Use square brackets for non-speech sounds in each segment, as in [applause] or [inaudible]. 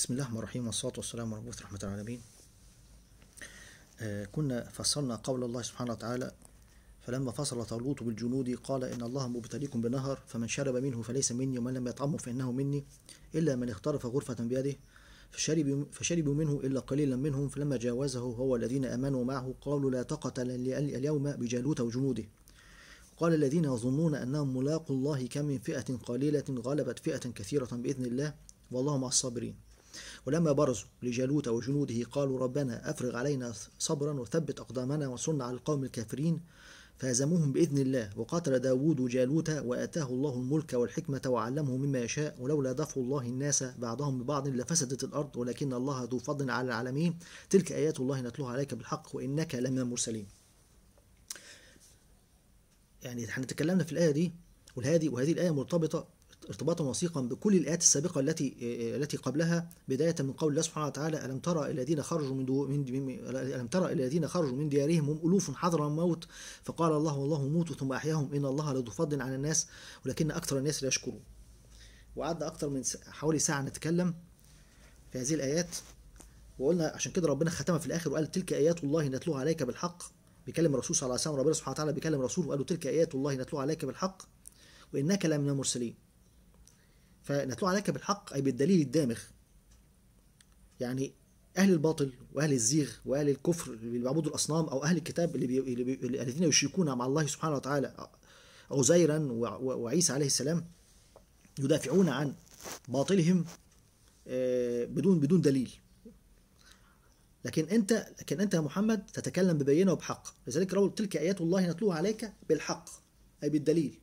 بسم الله الرحمن الرحيم والصلاة والسلام على رحمة العالمين. آه كنا فصلنا قول الله سبحانه وتعالى فلما فصل طالوت بالجنود قال إن الله مبتليكم بنهر فمن شرب منه فليس مني ومن لم يطعمه فإنه مني إلا من اخترف غرفة بيده فشربوا, منه إلا قليلا منهم فلما جاوزه هو الذين آمنوا معه قالوا لا لنا اليوم بجالوت وجنوده. قال الذين يظنون أنهم ملاقوا الله كم من فئة قليلة غلبت فئة كثيرة بإذن الله والله مع الصابرين. ولما برزوا لجالوت وجنوده قالوا ربنا أفرغ علينا صبرا وثبت أقدامنا وانصرنا على القوم الكافرين فهزموهم بإذن الله. وقاتل داود جالوت وآتاه الله الملك والحكمة وعلمه مما يشاء ولولا دفع الله الناس بعضهم ببعض لفسدت الأرض. ولكن الله ذو فضل على العالمين. تلك آيات الله نتلوها عليك بالحق وإنك لمن المرسلين. يعني إحنا تكلمنا في الآية دي وهذه وهذه الآية مرتبطة ارتباطا وثيقا بكل الآيات السابقة التي التي قبلها بداية من قول الله سبحانه وتعالى ألم ترى الذين خرجوا من, من ألم ترى الذين خرجوا من ديارهم هم ألوف حذر الموت؟ فقال الله والله موتوا ثم أحياهم. إن الله لذو فضل على الناس ولكن أكثر الناس لا يشكرون. وقعدنا أكثر من حوالي ساعة نتكلم في هذه الآيات وقلنا عشان كده ربنا ختمها في الآخر وقال تلك آيات الله نتلوها عليك بالحق. بيكلم الرسول صلى الله عليه وسلم ربنا سبحانه وتعالى بيكلم الرسول وقال له تلك آيات الله نتلوها عليك بالحق وإنك لمن المرسلين. فنتلو عليك بالحق أي بالدليل الدامغ. يعني أهل الباطل وأهل الزيغ وأهل الكفر اللي بيعبدوا الأصنام أو أهل الكتاب اللي, بي... اللي بي... الذين يشركون مع الله سبحانه وتعالى عزيرا. وعيسى عليه السلام يدافعون عن باطلهم بدون بدون دليل. لكن أنت لكن أنت يا محمد تتكلم ببينة وبحق. لذلك رول تلك آيات الله نتلوها عليك بالحق أي بالدليل.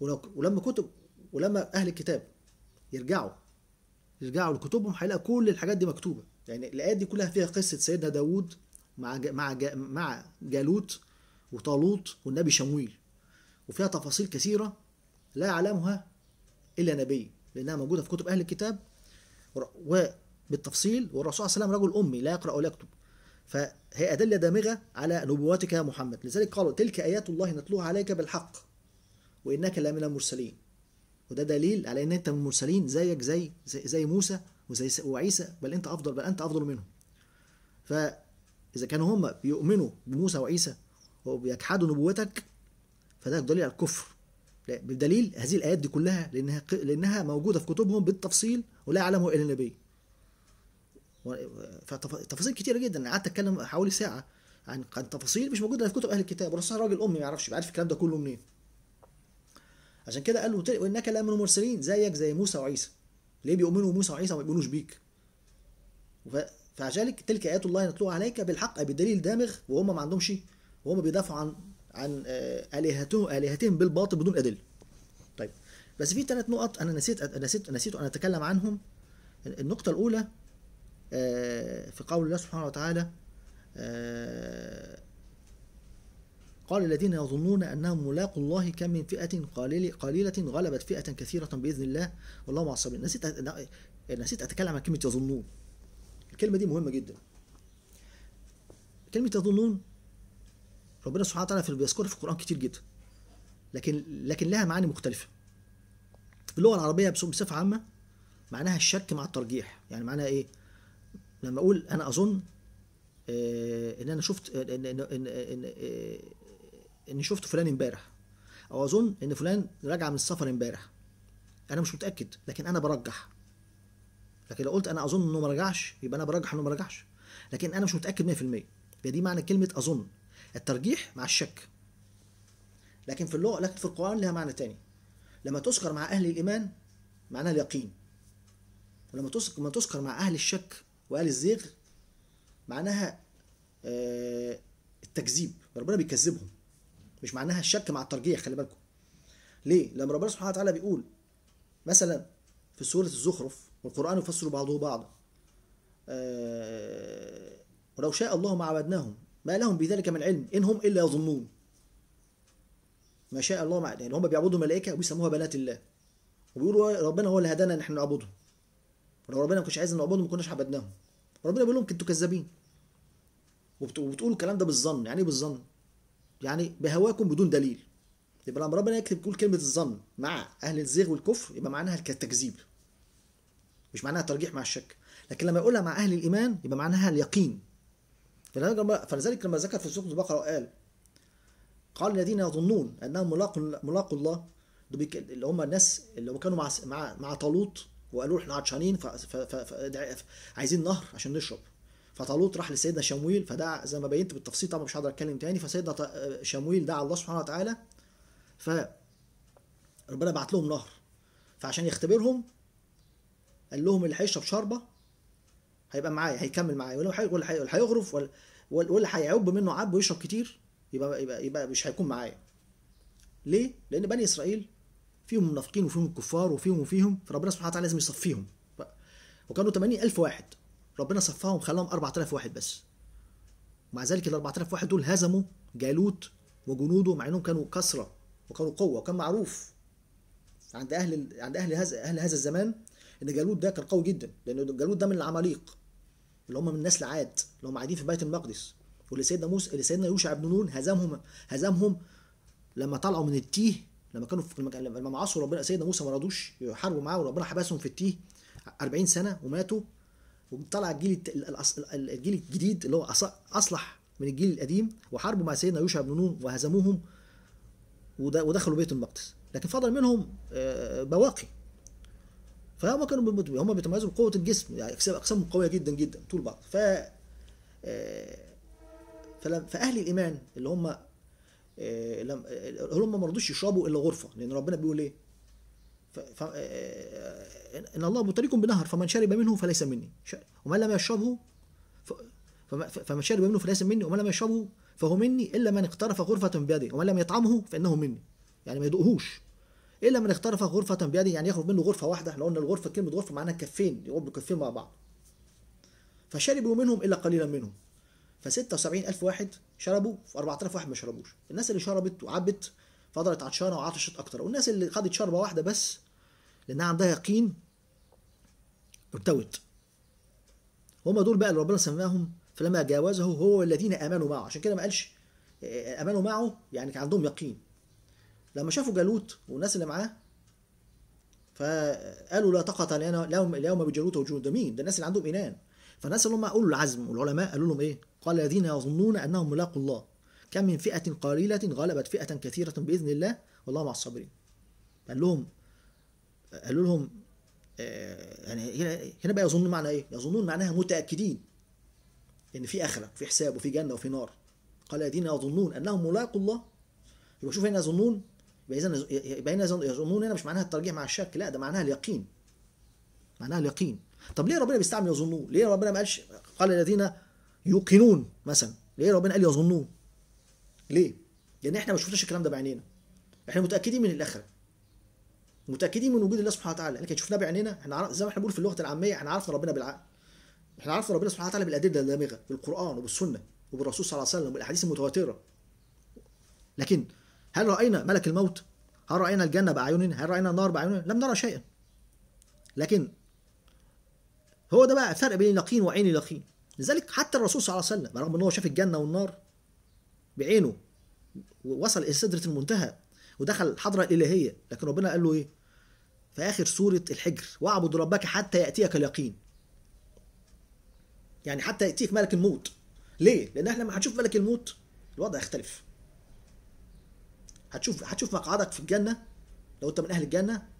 ولما كنت ولما أهل الكتاب يرجعوا يرجعوا لكتبهم هيلاقوا كل الحاجات دي مكتوبة. يعني الآيات دي كلها فيها قصة سيدنا داوود مع جا مع جا مع جالوت وطالوت والنبي شمويل. وفيها تفاصيل كثيرة لا يعلمها إلا نبي لأنها موجودة في كتب أهل الكتاب. وبالتفصيل والرسول صلى الله عليه وسلم رجل أمي لا يقرأ ولا يكتب. فهي أدلة دامغة على نبوتك يا محمد. لذلك قالوا تلك آيات الله نتلوها عليك بالحق وإنك لمن المرسلين. وده دليل على إن أنت من المرسلين زيك زي زي, موسى وزي وعيسى بل أنت أفضل بل أنت أفضل منهم. فاذا كانوا هم بيؤمنوا بموسى وعيسى وبيجحدوا نبوتك فده دليل على الكفر. بالدليل هذه الآيات دي كلها لأنها لأنها موجودة في كتبهم بالتفصيل ولا يعلمه إلا النبي. فتفاصيل كتيرة جدا. قعدت أتكلم حوالي ساعة عن عن تفاصيل مش موجودة في كتب أهل الكتاب. والرسول راجل أمي ما يعرفش عارف الكلام ده كله منين. عشان كده قال له وإنك لمن المرسلين زيك زي موسى وعيسى. ليه بيؤمنوا بموسى وعيسى وما بيؤمنوش بيك؟ فعشان تلك آيات الله نتلوها عليك بالحق بالدليل دامغ وهم ما عندهمش وهم بيدافعوا عن عن الهتهم آلهتهم بالباطل بدون ادله طيب بس في ثلاث نقط أنا نسيت نسيت نسيت ان أتكلم عنهم. النقطة الأولى في قول الله سبحانه وتعالى قال الذين يظنون أنهم ملاقوا الله كم من فئة قليله قليلة غلبت فئة كثيرة بإذن الله. والله مع الصابرين نسيت نسيت أتكلم عن كلمة يظنون. الكلمة دي مهمة جدا. كلمة يظنون ربنا سبحانه وتعالى في بيذكرها في القرآن كتير جدا. لكن لكن لها معاني مختلفة. في اللغة العربية بصفة عامة معناها الشك مع الترجيح. يعني معناها إيه؟ لما أقول أنا أظن إن أنا شفت إن إن إن, إن, إن اني شفت فلان امبارح. أو اظن ان فلان رجع من السفر امبارح. أنا مش متأكد لكن أنا برجح. لكن لو قلت أنا اظن انه ما رجعش يبقى أنا برجح انه ما رجعش. لكن أنا مش متأكد 100% يبقى دي معنى كلمة اظن. الترجيح مع الشك. لكن في اللغة لكن في القرآن لها معنى تاني. لما تذكر مع أهل الإيمان معناها اليقين. ولما تذكر تذكر مع أهل الشك وأهل الزيغ معناها التكذيب. ربنا بيكذبهم. مش معناها الشك مع الترجيح خلي بالكم. ليه؟ لما ربنا سبحانه وتعالى بيقول مثلا في سورة الزخرف والقرآن يفسر بعضه بعضا. آه ولو شاء الله ما عبدناهم ما لهم بذلك من علم إن هم إلا يظنون. ما شاء الله مع يعني هم بيعبدوا ملائكة وبيسموها بنات الله. وبيقولوا ربنا هو اللي هدانا إن إحنا نعبدهم. ولو ربنا ما كانش عايز نعبدهم ما كناش عبدناهم. ربنا بيقول لهم كنتوا كذابين. وبتقولوا الكلام ده بالظن. يعني إيه بالظن؟ يعني بهواكم بدون دليل. يبقى لما ربنا يكتب يقول كلمة الظن مع أهل الزيغ والكفر يبقى معناها التكذيب. مش معناها ترجيح مع الشك. لكن لما يقولها مع أهل الإيمان يبقى معناها اليقين. فلذلك لما ذكر في سورة البقرة وقال قال الذين يظنون أنهم ملاقوا ملاقوا الله. اللي هم الناس اللي كانوا مع مع مع طالوت وقالوا إحنا عطشانين عايزين نهر عشان نشرب. فطالوت راح لسيدنا شمويل فدعا زي ما بينت بالتفصيل طبعا مش هقدر أتكلم تاني. فسيدنا شمويل دعا الله سبحانه وتعالى ف ربنا بعت لهم نهر. فعشان يختبرهم قال لهم اللي هيشرب شربة هيبقى معايا هيكمل معايا. واللي هي- واللي هي- واللي هيغرف وال- وال- واللي هيعب منه عب ويشرب كتير يبقى يبقى يبقى مش هيكون معايا. ليه؟ لأن بني إسرائيل فيهم منافقين وفيهم كفار وفيهم وفيهم فربنا سبحانه وتعالى لازم يصفيهم. وكانوا 80 ألف واحد. ربنا صفاهم خلاهم 4000 واحد بس. مع ذلك ال 4000 واحد دول هزموا جالوت وجنوده مع إنهم كانوا كثره وكانوا قوة وكان معروف عند أهل عند أهل هذا أهل هذا الزمان إن جالوت ده كان قوي جدا لأن جالوت ده من العماليق اللي هم من نسل عاد اللي هم قاعدين في بيت المقدس. واللي سيدنا موسى اللي سيدنا يوشع بن نون هزمهم هزمهم لما طلعوا من التيه لما كانوا في لما معاصوا ربنا سيدنا موسى ما رضوش يحاربوا معاه وربنا حبسهم في التيه 40 سنة وماتوا. وطلع الجيل الجيل الجديد اللي هو أصلح من الجيل القديم وحاربوا مع سيدنا يوشع بن نون وهزموهم ود- ودخلوا بيت المقدس. لكن فضل منهم آه، بواقي. فهم كانوا هم بيتميزوا بقوة الجسم يعني اجسامهم قوية جدا جدا طول بعض. ف آه، فأهل الإيمان اللي هم آه، آه، هم ما رضوش يشربوا إلا غرفة لأن ربنا بيقول إيه؟ ف... ف... آه، إن الله مبتليكم بنهر فمن شرب منه فليس مني. ومن لم يشربه ف... فم- فمن شرب منه فليس مني ومن لم يشربه فهو مني إلا من اقترف غرفة بيده. ومن لم يطعمه فإنه مني. يعني ما يدوقهوش. إلا من اقترف غرفة بيده يعني ياخد منه غرفة واحدة. إحنا قلنا الغرفة كلمة غرفة معناها كفين يقبلوا كفين مع بعض. فشربوا منهم إلا قليلا منهم. ف 76000 واحد شربوا و 4000 واحد ما شربوش. الناس اللي شربت وعبت فضلت عطشانه وعطشت أكتر. والناس اللي خدت شربة واحدة بس لانها عندها يقين ارتوت هم دول بقى اللي ربنا سماهم فلما جاوزه هو والذين آمنوا معه. عشان كده ما قالش آه، آمنوا معه يعني كان عندهم يقين. لما شافوا جالوت والناس اللي معاه فقالوا لا طاقة لنا اليوم اليوم بجالوت وجنود. ده مين؟ ده الناس اللي عندهم إيمان. فالناس اللي هم اولو العزم والعلماء قالوا لهم إيه؟ قال الذين يظنون أنهم ملاقوا الله. كم من فئة قليلة غلبت فئة كثيرة بإذن الله والله مع الصابرين. قال لهم قالوا لهم آه، يعني هنا بقى يظنون معنى إيه؟ يظنون معناها متأكدين إن في أخرة في حساب وفي جنة وفي نار قال الذين يظنون أنهم ملاقوا الله يبقى شوف هنا يظنون يبقى اذا يبقى هنا يظن- يظنون هنا مش معناها الترجيح مع الشك لا ده معناها اليقين معناها اليقين طب ليه ربنا بيستعمل يظنون؟ ليه ربنا ما قالش قال الذين يوقنون مثلا ليه ربنا قال يظنون؟ ليه؟ لأن إحنا ما شفناش الكلام ده بعينينا إحنا متأكدين من الأخرة متأكدين من وجود الله سبحانه وتعالى. لكن شفناه بعينينا إحنا زي ما إحنا بنقول في اللغة العامية إحنا عرفنا ربنا بالعقل. إحنا عرفنا ربنا سبحانه وتعالى بالأدلة الدامغه بالقرآن وبالسنة وبالرسول صلى الله عليه وسلم والأحاديث المتواترة. لكن هل رأينا ملك الموت؟ هل رأينا الجنة بأعيننا؟ هل رأينا النار بأعيننا؟ لم نرى شيئا. لكن هو ده بقى الفرق بين اليقين وعين اليقين. لذلك حتى الرسول صلى الله عليه وسلم رغم إن هو شاف الجنة والنار بعينه ووصل إلى سدرة المنتهى ودخل الحضرة الإلهية. لكن ربنا قال له إيه؟ في آخر سورة الحجر واعبد ربك حتى يأتيك اليقين. يعني حتى يأتيك ملك الموت. ليه؟ لأن إحنا لما هنشوف ملك الموت. الوضع يختلف. هتشوف هتشوف مقعدك في الجنة لو أنت من أهل الجنة والم-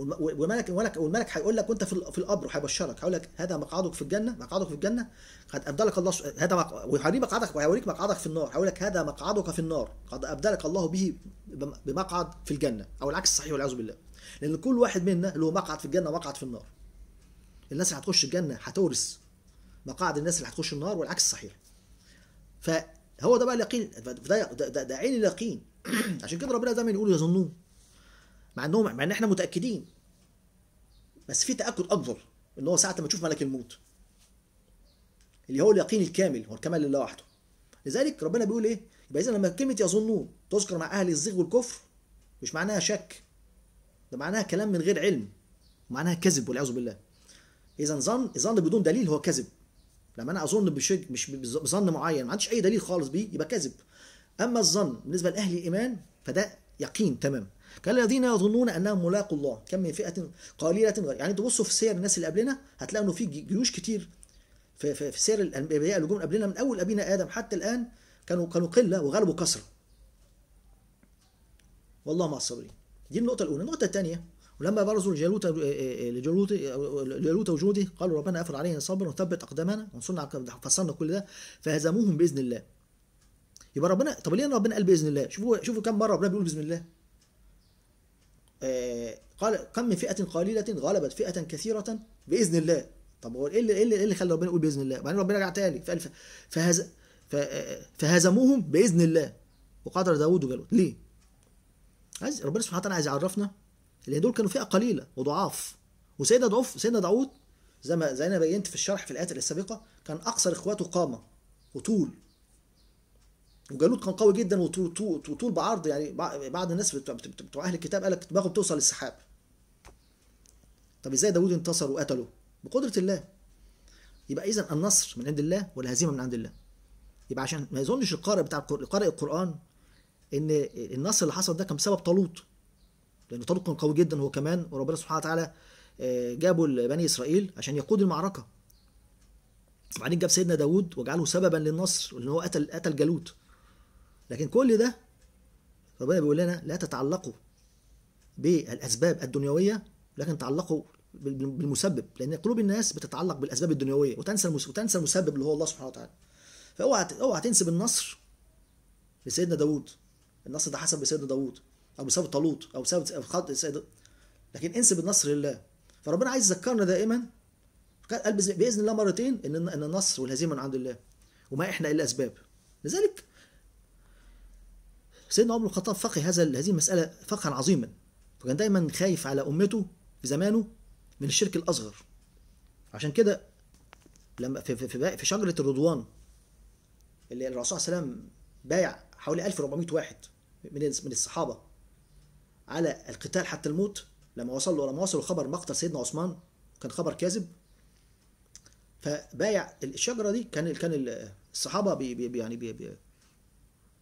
والملك والملك والملك هيقول لك وانت في ال- في القبر هيبشرك. هيقول لك هذا مقعدك في الجنة مقعدك في الجنة قد أبدلك الله هذا مق... مقعدك وهيوريك مقعدك في النار. هيقول لك هذا مقعدك في النار قد أبدلك الله به بم- بمقعد في الجنة أو العكس صحيح والعياذ بالله. لأن كل واحد منا له مقعد في الجنة ومقعد في النار. الناس اللي هتخش الجنة هتورث مقاعد الناس اللي هتخش النار والعكس صحيح فهو ده بقى اليقين. ده, ده, ده, ده عين اليقين. [clears throat] عشان كده ربنا دايما يقول يظنون. مع انهم مع إن إحنا متأكدين. بس في تأكد أكبر إن هو ساعة ما تشوف ملك الموت. اللي هو اليقين الكامل هو الكمال لله وحده. لذلك ربنا بيقول إيه؟ يبقى اذا لما كلمة يظنون تذكر مع أهل الزيغ والكفر مش معناها شك. ده معناها كلام من غير علم. معناها كذب والعياذ بالله. اذا ظن ظن بدون دليل هو كذب. لما أنا أظن بشيء مش بظن معين ما عنديش أي دليل خالص بيه يبقى كذب. أما الظن بالنسبة لأهل الإيمان فده يقين تمام. كان الذين يظنون أنهم ملاقوا الله كم من فئة قليلة غير. يعني تبصوا في سير الناس اللي قبلنا هتلاقوا إنه في جيوش كتير. في في, في سير الأنبياء اللي جم قبلنا من أول أبينا آدم حتى الآن كانوا كانوا قلة وغلبوا كثره والله مع الصابرين. دي النقطة الأولى. النقطة الثانية ولما برزوا لجالوت لجالوت لجالوت وجنوده قالوا ربنا افر علينا صبرا وثبت أقدامنا وانصرنا فصلنا كل ده فهزموهم بإذن الله. يبقى ربنا طب ليه ربنا قال بإذن الله؟ شوفوا شوفوا كم مرة ربنا بيقول بإذن الله. آه، قال كم من فئة قليلة غلبت فئة كثيرة بإذن الله. طب هو إيه اللي إيه اللي, إيه خلى ربنا يقول بإذن الله؟ وبعدين ربنا رجع تاني. فهز ف- آه، فهزموهم بإذن الله. وقدر داوود وجالوت ليه؟ عايز ربنا سبحانه وتعالى عايز يعرفنا اللي دول كانوا فئة قليلة وضعاف. وسيدنا ضعف سيدنا داوود زي ما زي ما بينت في الشرح في الآيات السابقة كان أقصر إخواته قامه وطول. وجالوت كان قوي جدا وطول, طول, طول بعرض يعني بع- بعض الناس بتوع, أهل الكتاب قال لك دماغه بتوصل للسحاب. طب إزاي داوود انتصر وقتله؟ بقدرة الله. يبقى اذا النصر من عند الله والهزيمه من عند الله؟ يبقى عشان ما يظنش القارئ بتاع قارئ القرآن إن النصر اللي حصل ده كان بسبب طالوت. لأن طالوت كان قوي جدا هو كمان وربنا سبحانه وتعالى آه، جابه لبني إسرائيل عشان يقود المعركة. وبعدين جاب سيدنا داوود وجعله سببا للنصر لأن هو قتل قتل جالوت. لكن كل ده ربنا بيقول لنا لا تتعلقوا بالأسباب الدنيوية لكن تعلقوا بال- بالمسبب لأن قلوب الناس بتتعلق بالأسباب الدنيوية وتنسى وتنسى المسبب اللي هو الله سبحانه وتعالى. فأوعى أوعى تنسب النصر لسيدنا داوود. النصر ده حسب بسيدنا داوود أو بسبب طالوت أو بسبب خط سيد لكن انسب النصر لله. فربنا عايز يذكرنا دائما قال بإذن الله مرتين ان إن النصر والهزيمة من عند الله وما إحنا إلا أسباب. لذلك سيدنا عمر الخطاب فقه هذا هذه المسألة فقها عظيما وكان دايما خايف على أمته في زمانه من الشرك الأصغر. عشان كده لما في في في, شجرة الرضوان اللي الرسول صلى الله عليه وسلم بايع حوالي 1400 واحد من من الصحابة على القتال حتى الموت لما وصل له لما وصلوا خبر مقتل سيدنا عثمان كان خبر كاذب. فبايع الشجرة دي كان كان الصحابة بي بي يعني بي بي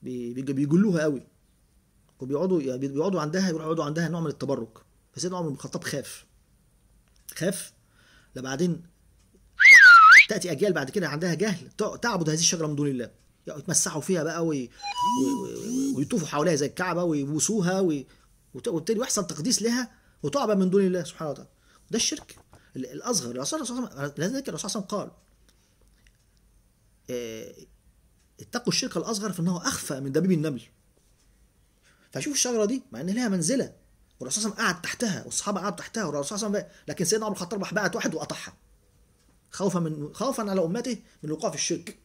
بيجلوها قوي. وبيقعدوا يعني بيقعدوا عندها يروحوا يقعدوا عندها نوع من التبرك. فسيدنا عمر بن الخطاب خاف. خاف. لا بعدين تأتي أجيال بعد كده عندها جهل. تعبد هذه الشجرة من دون الله. يتمسحوا فيها بقى وي... وي... ويطوفوا حواليها زي الكعبة ويبوسوها وي... وبالتالي يحصل تقديس لها وتعبد من دون الله سبحانه وتعالى. ده الشرك. الأصغر الرسول صلى الله عليه وسلم قال اتقوا الشرك الأصغر فانه أخفى من دبيب النمل. فشوف الشجرة دي مع إن لها منزلة. والرسول صلى الله عليه وسلم قعد تحتها والصحابة قعدوا تحتها والرسول صلى الله عليه وسلم لكن سيدنا عمر الخطاب راح بعت واحد وقطعها. خوفا من خوفا على أمته من الوقوع في الشرك.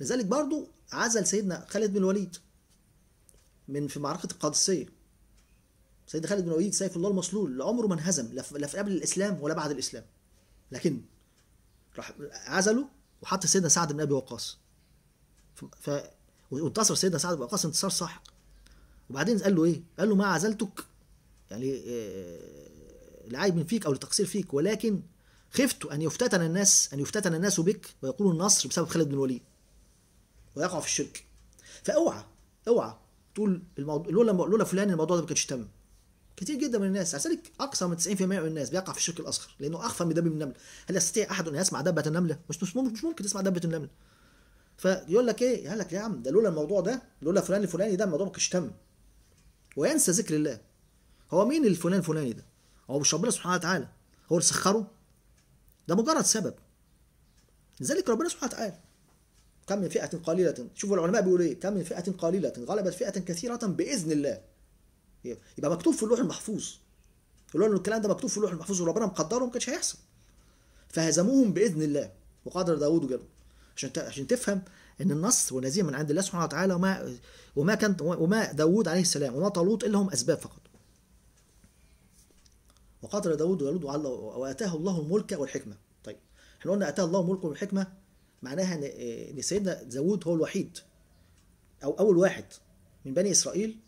لذلك برضو عزل سيدنا خالد بن الوليد من في معركة القادسية. سيدنا خالد بن الوليد سيف الله المسلول عمره ما انهزم لا في قبل الإسلام ولا بعد الإسلام. لكن راح عزله وحط سيدنا سعد بن أبي وقاص. ف وانتصر سيدنا سعد بن وقاص انتصار صح. وبعدين قال له إيه؟ قال له ما عزلتك. يعني إيه لعيب فيك أو لتقصير فيك ولكن خفت أن يفتتن الناس أن يفتتن الناس بك ويقولوا النصر بسبب خالد بن الوليد. ويقع في الشرك. فأوعى أوعى. تقول الموضوع لولا لولا فلان الموضوع ده ما كانش تم. كتير جدا من الناس. لذلك أكثر من 90% من الناس بيقع في الشرك الأصغر لأنه أخفى من دبيب النمل. هل يستطيع أحد أن يسمع دبة النملة؟ مش مش ممكن تسمع دبة النمله فيقول لك إيه؟ قال لك يا عم ده لولا الموضوع ده لولا فلان الفلاني ده الموضوع ما كانش تم. وينسى ذكر الله. هو مين الفلان الفلاني ده؟ هو مش ربنا سبحانه وتعالى. هو اللي سخره؟ ده مجرد سبب. لذلك ربنا سبحانه وتعالى. كم من فئة قليلة. شوفوا العلماء بيقولوا إيه؟ كم من فئة قليلة غلبت فئة كثيرة بإذن الله. يبقى مكتوب في اللوح المحفوظ. يقولوا ان الكلام ده مكتوب في اللوح المحفوظ وربنا مقدره ما كانش هيحصل. فهزموهم بإذن الله. وقدر داوود وجابوا عشان عشان تفهم إن النصر والهزيمه من عند الله سبحانه وتعالى وما وما كان وما داوود عليه السلام وما طالوت إلا هم أسباب فقط. وقدر داوود وجالوت وأتاه الله الملك والحكمة. طيب إحنا قلنا أتاه الله الملك والحكمة معناها إن سيدنا داوود هو الوحيد أو أول واحد من بني إسرائيل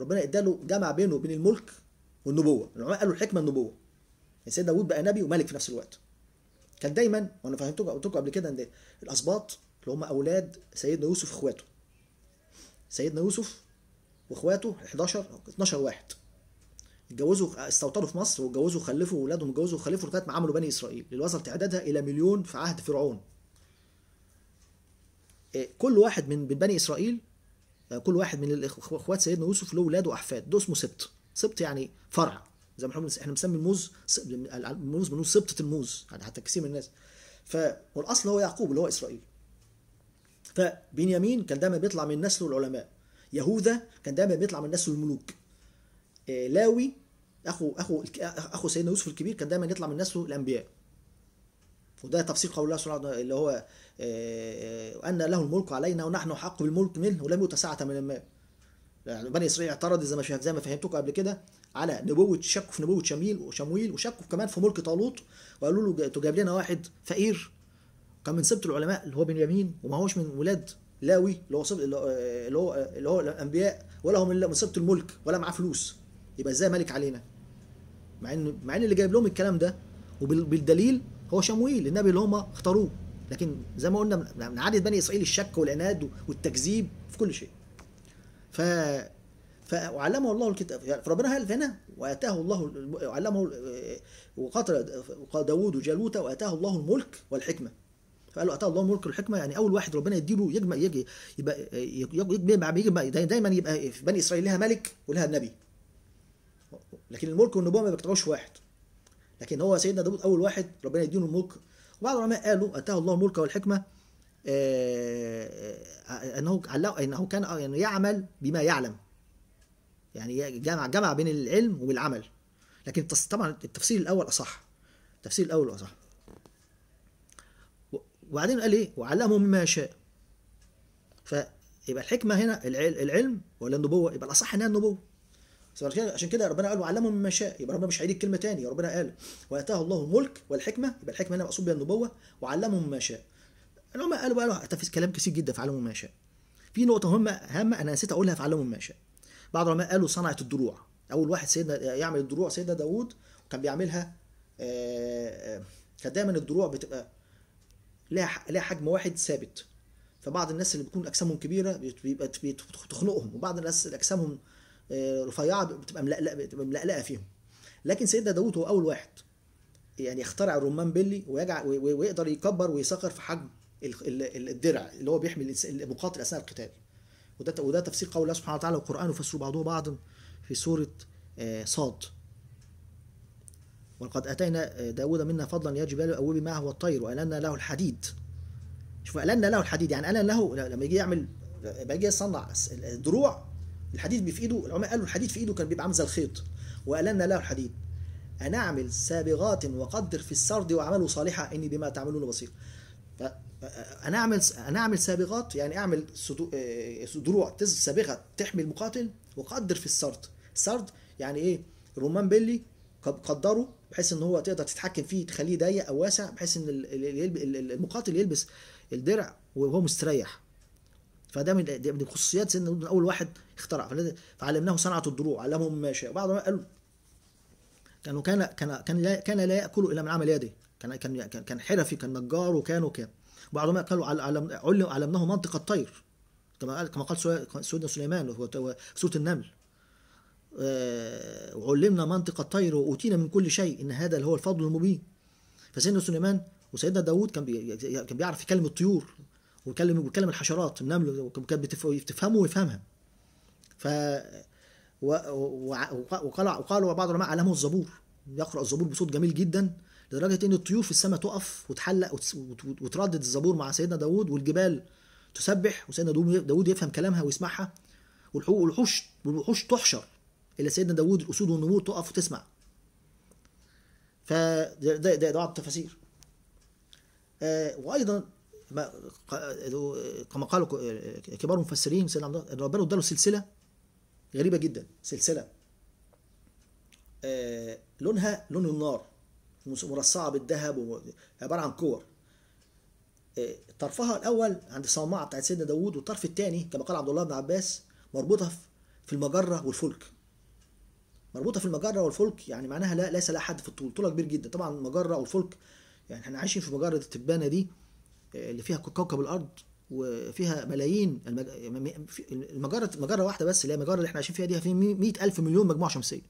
ربنا اداله جمع بينه وبين الملك والنبوة. العلماء قالوا الحكمة النبوة. يعني سيدنا داوود بقى نبي وملك في نفس الوقت. كان دايما وأنا فهمتكم قلت لكم قبل كده ان الأسباط اللي هم أولاد سيدنا يوسف اخواته سيدنا يوسف وإخواته 11 12 واحد. اتجوزوا استوطنوا في مصر واتجوزوا وخلفوا أولادهم اتجوزوا وخلفوا لغاية ما عملوا بني إسرائيل. اللي وصل تعدادها إلى مليون في عهد فرعون. إيه، كل واحد من بني إسرائيل كل واحد من إخوات سيدنا يوسف له أولاد وأحفاد. ده اسمه سبط سبط يعني فرع. زي ما إحنا بنس- إحنا بنسمي الموز الموز بنقول سبطة الموز. يعني حتى كثير من الناس. ف والأصل هو يعقوب اللي هو إسرائيل. فبنيامين كان دايما بيطلع من نسله العلماء. يهوذا كان دايما بيطلع من نسله الملوك. إيه، لاوي اخو أخو أخو سيدنا يوسف الكبير كان دايما يطلع من نسله الأنبياء. وده تفسير قول الله سبحانه اللي هو آه، وان له الملك علينا ونحن احق بالملك منه ولم يؤت سعه من المال يعني بني إسرائيل اعترض زي ما زي ما فهمتكم قبل كده على نبوه شكوا في نبوة شميل وشمويل وشكوا كمان في ملك طالوت وقالوا له جايب لنا واحد فقير كان من سبط العلماء اللي هو بنيامين وما هوش من ولاد لاوي اللي هو اللي هو اللي هو, الأنبياء ولا هو من سبط الملك ولا معاه فلوس. يبقى إزاي ملك علينا؟ مع ان مع إن اللي جايب لهم الكلام ده وبالدليل هو شمويل النبي اللي هم اختاروه. لكن زي ما قلنا من عاده بني إسرائيل الشك والعناد والتكذيب في كل شيء. ف ف وعلمه الله الكتاب. يعني فربنا قال هنا وأتاه الله وعلمه وقاتل وقال داوود جالوت وأتاه الله الملك والحكمة. فقال له أتاه الله الملك والحكمة؟ يعني أول واحد ربنا يديله يجمع يجي يبقى يجمع يجمع دايما يبقى في بني إسرائيل لها ملك ولها نبي. لكن الملك والنبوة ما بيكتبوش واحد. لكن هو سيدنا داود أول واحد ربنا يديله الملك وبعض العلماء قالوا أتاه الله الملك والحكمة آه، آه، أنه علق أنه كان يعني يعمل بما يعلم. يعني جمع جمع بين العلم والعمل. لكن طبعا التفسير الأول أصح. التفسير الأول أصح. و- وبعدين قال إيه؟ وعلمه مما يشاء فيبقى الحكمة هنا العل- العلم ولا النبوة؟ يبقى الأصح إنها النبوة. عشان كده- ربنا قال وعلمه مما شاء. يبقى ربنا مش هيديك كلمة تاني. ربنا قال وأتاه الله الملك والحكمة. يبقى الحكمة هنا مقصود بها النبوة. وعلمه مما شاء. العلماء قالوا بقى تفسير كلام كثير جدا في علمه مما شاء. في نقطة مهمه هامه أنا نسيت أقولها في علمه مما شاء. بعض العلماء قالوا صنعة الدروع. أول واحد سيدنا يعمل الدروع سيدنا داوود وكان بيعملها آه، آه، كانت دايما الدروع بتبقى لها لها حجم واحد ثابت. فبعض الناس اللي بتكون أجسامهم كبيرة بيبقى بت- بتخنقهم. وبعض الناس أجسامهم رفيعة بتبقى ملقلقه بتبقى ملقلقة فيهم. لكن سيدنا داوود هو أول واحد. يعني يخترع الرمان بيلي ويجع وي- وي- ويقدر يكبر ويصغر في حجم ال- ال- الدرع اللي هو بيحمي الإنس- المقاتل أثناء القتال. وده وده تفسير قول الله سبحانه وتعالى والقران يفسر بعضه بعضا في سورة آه، صاد. ولقد آتينا داود منا فضلا يا جبال اوبي معه والطير وألنا له الحديد. شوف ألنا له الحديد يعني الن له لما يجي يعمل لما يجي يصنع الدروع الحديد في إيده العلماء قالوا الحديد في إيده كان بيبقى عامل زي الخيط والنا له الحديد أن أعمل سابغات وقدر في السرد وأعمله صالحة إني بما تعملون بصير. أنا أعمل أنا أعمل سابغات يعني سدو- آه، دروع تز سابغة تحمي المقاتل وقدر في السرد. السرد يعني إيه؟ الرمان بيلي قد- قدره بحيث إن هو تقدر تتحكم فيه تخليه ضيق أو واسع بحيث إن المقاتل يلبس الدرع وهو مستريح. فده من من خصوصيات سيدنا داود أول واحد اخترع. فعلمناه صنعة الدروع علمهم ما شاء. بعض العلماء قالوا كانوا كان كان كان لا كان لا يأكل إلا من عمل يده. كان كان كان- حرفي كان نجار وكان وكان. بعض العلماء قالوا عل- علم علم علمناه منطق الطير. كما قال كما قال سيدنا سليمان تو- سورة النمل. آه، وعلمنا منطق الطير وأوتينا من كل شيء إن هذا اللي هو الفضل المبين. فسيدنا سليمان وسيدنا داود كان بي كان بيعرف يكلم الطيور ويكلم ويكلم الحشرات النمل وكانت بتف- بتفهمه ويفهمها. ف و... وقال وقالوا بعض العلماء علمه الزبور. يقرأ الزبور بصوت جميل جدا لدرجة إن الطيور في السماء تقف وتحلق وتردد الزبور مع سيدنا داود والجبال تسبح وسيدنا داود يفهم كلامها ويسمعها والوحوش والوحوش تحشر إلى سيدنا داود الأسود والنمور تقف وتسمع. فده ده, ده, ده بعض التفاسير. آه، وأيضا ما- كما قالوا كبار المفسرين سيدنا عبد الله ربنا اداله سلسلة غريبة جدا سلسلة. آه، لونها لون النار مرصعة بالذهب عبارة عن كور. آه، طرفها الأول عند الصومعه بتاعت سيدنا داوود والطرف الثاني كما قال عبد الله بن عباس مربوطة في- المجرة والفلك. مربوطة في المجرة والفلك يعني معناها لا ليس لها حد في الطول طولها كبير جدا. طبعا المجرة والفلك يعني إحنا عايشين في مجرة التبانة دي. اللي فيها كوكب الأرض وفيها ملايين المج... م- في- المجرة مجرة واحدة بس اللي هي المجرة اللي إحنا عايشين فيها دي في 100 ألف مليون مجموعة شمسية.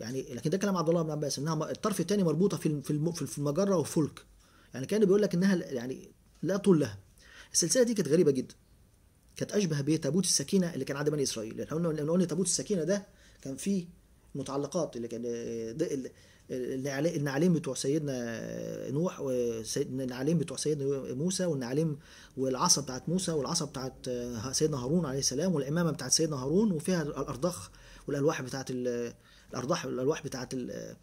يعني لكن ده كلام عبد الله بن عباس إنها الطرف الثاني مربوطة في في الم- في المجرة والفلك يعني كان بيقول لك إنها يعني لا طول لها. السلسلة دي كانت غريبة جدا. كانت أشبه بتابوت السكينة اللي كان عند بني إسرائيل. لأن قلنا قلنا تابوت السكينة ده كان فيه متعلقات اللي كان ده ال- النعالين النعالين بتوع سيدنا نوح والنعالين بتوع سيدنا موسى والنعالين والعصا بتاعت موسى والعصا بتاعت سيدنا هارون عليه السلام والإمامة بتاعت سيدنا هارون وفيها الأرضخ والألواح بتاعت ال- الأرضاح والألواح بتاعت ال-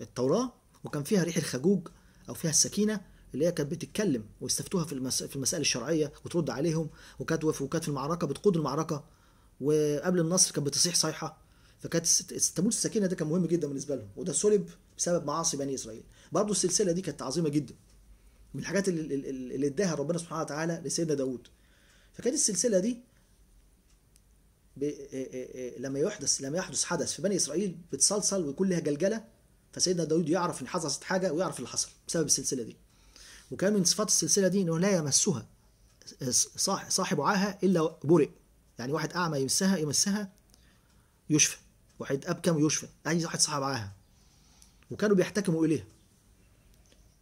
التوراة وكان فيها ريح الخجوج أو فيها السكينة اللي هي كانت بتتكلم ويستفتوها في المس... في المسائل الشرعية وترد عليهم وكانت وكانت في المعركة بتقود المعركة وقبل النصر كانت بتصيح صيحه فكانت تابوت السكينة ده كان مهم جدا بالنسبة لهم وده صلب بسبب معاصي بني إسرائيل. برضه السلسلة دي كانت عظيمة جدا. من الحاجات اللي, اللي اداها ربنا سبحانه وتعالى لسيدنا داود. فكانت السلسلة دي ب... إيه إيه إيه لما يحدث لما يحدث حدث في بني إسرائيل بتصلصل ويكون لها جلجلة فسيدنا داود يعرف إن حدثت حاجة ويعرف اللي حصل بسبب السلسلة دي. وكان من صفات السلسلة دي إنه لا يمسها صاح- صاحب وعاها إلا برئ. يعني واحد أعمى يمسها يمسها يشفى. واحد أبكم يشفى. اي واحد صاحب وعاها وكانوا بيحتكموا إليها.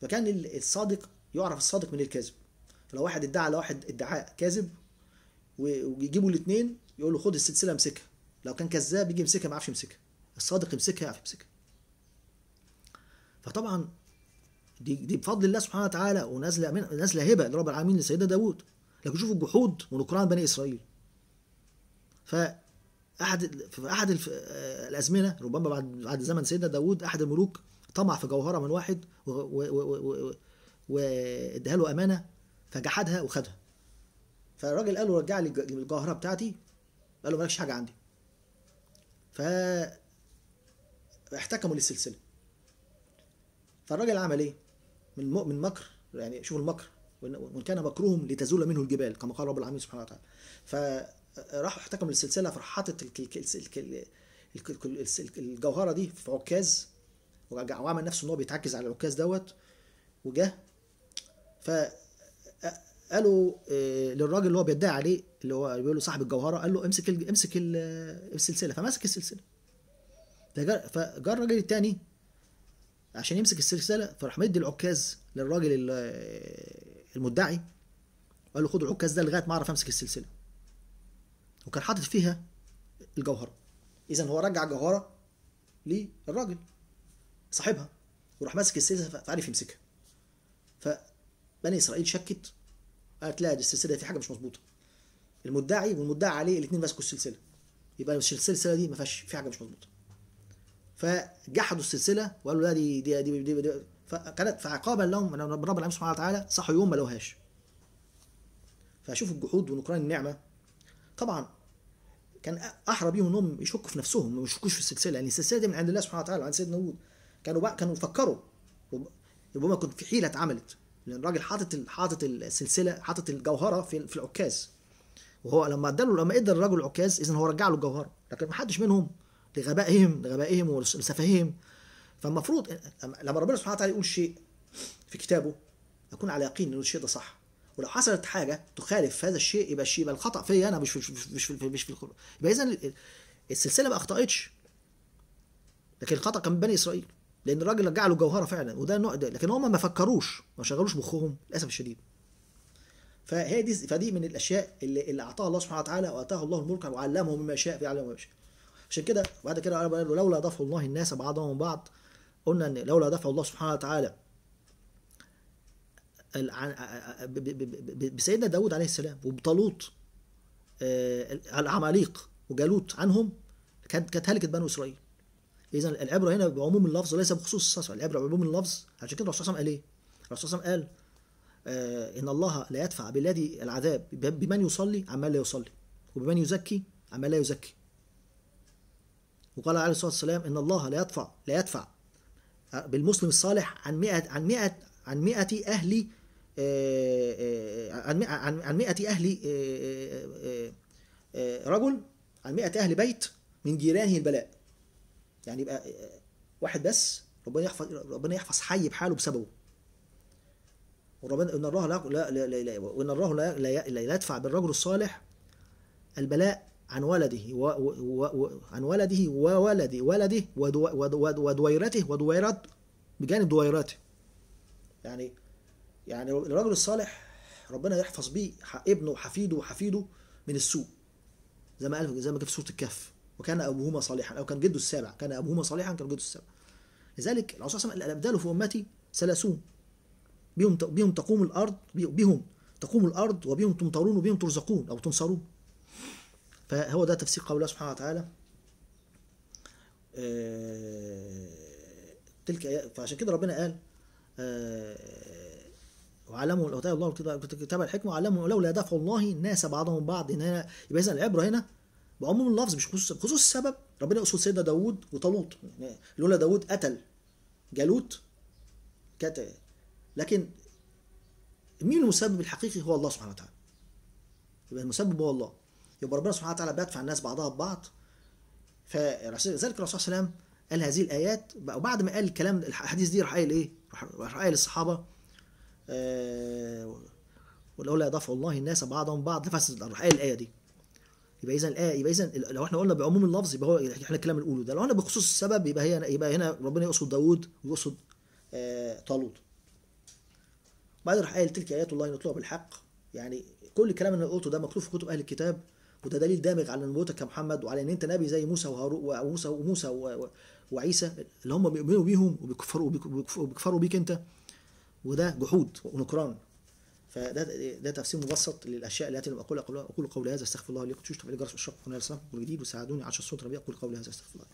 فكان ال- الصادق يعرف الصادق من الكاذب. فلو واحد ادعى على واحد ادعاء كاذب ويجيبوا الاثنين يقول له خد السلسلة امسكها. لو كان كذاب يجي يمسكها ما يعرفش يمسكها. الصادق يمسكها يعرف يمسكها. فطبعا دي دي بفضل الله سبحانه وتعالى ونازلة نازلة هبة لرب العالمين لسيدنا داوود. لكن شوفوا الجحود ونكران بني إسرائيل. فاحد في أحد آه، الأزمنة ربما بعد بعد زمن سيدنا داوود أحد الملوك طمع في جوهرة من واحد واداها له أمانة فجحدها وخدها. فالراجل قال له رجع لي الج- الجوهرة بتاعتي. قال له مالكش حاجة عندي. ف احتكموا للسلسلة. فالراجل عمل إيه؟ من من مكر يعني شوف المكر وإن كان مكرهم لتزول منه الجبال كما قال رب العالمين سبحانه وتعالى. فراحوا احتكموا للسلسلة فراح حاطط الجوهرة دي في عكاز وعمل نفسه إن هو بيتعكز على العكاز دوت وجه. ف قالوا آه، للراجل اللي هو بيدعي عليه اللي هو بيقول له صاحب الجوهرة قال له امسك امسك ال- السلسلة. فمسك السلسلة. فجاء الراجل التاني عشان يمسك السلسلة فراح مدي العكاز للراجل ال- المدعي وقال له خد العكاز ده لغاية ما اعرف امسك السلسلة. وكان حاطط فيها الجوهرة. إذا هو رجع الجوهره للراجل صاحبها وراح ماسك السلسلة فعرف يمسكها. فبني إسرائيل شكت قالت لا دي السلسلة في حاجة مش مظبوطة. المدعي والمدعي عليه الاثنين مسكوا السلسلة. يبقى السلسلة دي ما فيهاش في حاجة مش مظبوطة. فجحدوا السلسلة وقالوا لا دي دي دي, دي, دي فكانت فعقابا لهم من رب العالمين سبحانه وتعالى صحوا يوم ما لوهاش فشوفوا الجحود ونكران النعمة. طبعا كان أحرى بيهم إنهم يشكوا في نفسهم ما يشكوش في السلسلة يعني السلسلة دي من عند الله سبحانه وتعالى وعند سيدنا داوود كانوا بقى كانوا فكروا. رب- ربما كنت في حيلة اتعملت لأن الراجل حاطط حاطط السلسلة حاطط الجوهرة في في العكاز. وهو لما اداله لما ادى الرجل العكاز اذا هو رجع له الجوهرة. لكن ما حدش منهم لغبائهم لغبائهم ولسفههم فالمفروض لما ربنا سبحانه وتعالى يقول شيء في كتابه اكون على يقين ان الشيء ده صح. ولو حصلت حاجة تخالف هذا الشيء يبقى الشيء يبقى الخطأ فيا أنا مش في مش في مش في, في القرآن. يبقى اذا السلسلة ما أخطأتش. لكن الخطأ كان بني إسرائيل. لأن الراجل رجع له الجوهره فعلا وده النوع ده. لكن هم ما فكروش ما شغلوش مخهم للأسف الشديد. فهي دي فدي من الأشياء اللي, اللي أعطاها الله سبحانه وتعالى واتاه الله الملك وعلمه مما شاء فيعلم ما يشاء. عشان كده بعد كده قال لولا دفع الله الناس بعضهم بعض قلنا إن لولا دفع الله سبحانه وتعالى بسيدنا داود عليه السلام وبطالوت آه، العماليق وجالوت عنهم كانت كانت هلكت بنو إسرائيل اذا العبرة هنا بعموم اللفظ وليس بخصوص الصفه العبرة بعموم اللفظ عشان كده الرسول صلى الله عليه وسلم قال إيه؟ الرسول صلى الله عليه وسلم قال آه، إن الله لا يدفع بالذي العذاب بمن يصلي عمن لا يصلي وبمن يزكي عمن لا يزكي وقال عليه الصلاة والسلام إن الله لا يدفع لا يدفع بالمسلم الصالح عن 100 عن 100 عن 100 أهل عن مئة- عن عن 100 أهل آه، آه، آه، رجل عن 100 أهل بيت من جيرانه البلاء. يعني يبقى آه، واحد بس ربنا يحفظ ربنا يحفظ حي بحاله بسببه. وربنا إن الله لا لا لا, لا, لا وإن الله لا, لا, لا يدفع بالرجل الصالح البلاء عن ولده و و و عن ولده وولد ولده ودو ودو ودويرته ودويرات بجانب دويراته. يعني يعني الرجل الصالح ربنا يحفظ بيه ابنه وحفيده وحفيده من السوء. زي ما قال زي ما في سورة الكهف. وكان أبوهما صالحا. أو كان جده السابع. كان أبوهما صالحا كان جده السابع. لذلك الرسول صلى الله عليه وسلم الابدال في أمتي ثلاثون. بهم بهم تقوم الأرض بهم تقوم الأرض وبهم تمطرون وبهم ترزقون أو تنصرون. فهو ده تفسير قول الله سبحانه وتعالى. تلك فعشان كده ربنا قال وعلموا لو الله كتاب الحكمة وعلموا لولا دفع الله الناس بعضهم بعض. هنا يبقى اذا العبرة هنا بعموم اللفظ مش خصوص خصوص السبب. ربنا يقصد سيدنا داوود وطالوت. لولا داوود قتل جالوت كت لكن مين المسبب الحقيقي؟ هو الله سبحانه وتعالى. يبقى المسبب هو الله. يبقى ربنا سبحانه وتعالى بيدفع الناس بعضها ببعض. فذلك الرسول صلى الله عليه وسلم قال هذه الآيات. وبعد ما قال الكلام الحديث دي راح قايل إيه؟ راح قايل للصحابه آه ولولا دفع الله الناس بعضهم بعض لفسد الأرض. راح قايل الآية دي. يبقى اذا الايه يبقى اذا لو إحنا قلنا بعموم اللفظ يبقى هو إحنا الكلام بنقوله ده. لو قلنا بخصوص السبب يبقى هي يبقى هنا ربنا يقصد داوود ويقصد آه طالوت. بعدين راح قايل تلك آيات الله نتلوها بالحق. يعني كل الكلام اللي قلته ده مكتوب في كتب أهل الكتاب وده دليل دامغ على نبوتك يا محمد وعلى إن أنت نبي زي موسى وموسى وموسى وعيسى اللي هم بيؤمنوا بيهم وبيكفروا وبيكفروا بيك أنت. وده جحود ونكران فده ده تفسير مبسط للأشياء التي لم أقول أقول قولي هذا استغفر الله لي. كنت اشتغل الجرس والشق السلام كل جديد وساعدوني 10 صوت ربيع أقول قولي هذا استغفر الله.